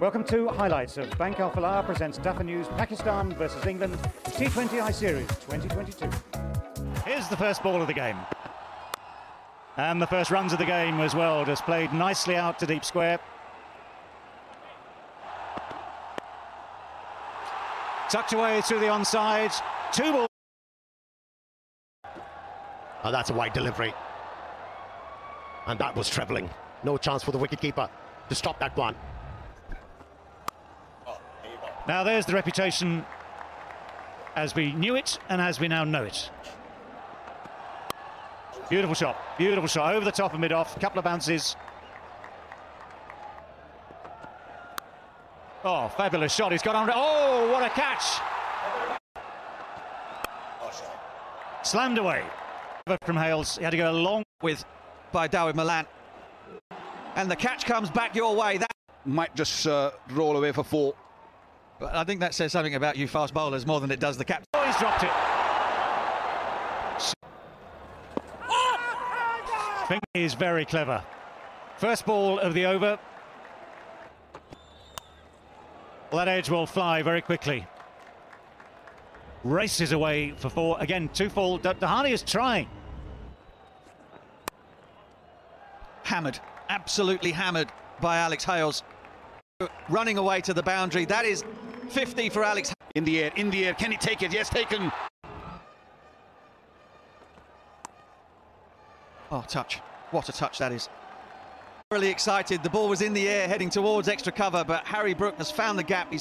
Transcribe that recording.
Welcome to highlights of Bank Al Falah presents Dafa News Pakistan versus England T20 I Series 2022. Here's the first ball of the game. And the first runs of the game as well, just played nicely out to deep square. Tucked away through the onside. Two balls. Oh, that's a wide delivery. And that was travelling. No chance for the wicketkeeper to stop that one. Now there's the reputation as we knew it and as we now know it. Beautiful shot, beautiful shot, over the top and mid-off, couple of bounces. Oh, fabulous shot, he's got on, oh, what a catch! Slammed away. From Hales, he had to go long with by Dawid Malan. And the catch comes back your way. That might just uh, roll away for four. But I think that says something about you fast bowlers more than it does the captain. Oh, he's dropped it. Fink is very clever. First ball of the over. That edge will fly very quickly. Races away for four. Again, two full. Dahani is trying. Hammered, absolutely hammered by Alex Hales. Running away to the boundary. That is 50 for Alex. In the air, in the air. Can he take it? Yes, taken. Oh, touch. What a touch that is. Really excited. The ball was in the air heading towards extra cover, but Harry Brook has found the gap. He's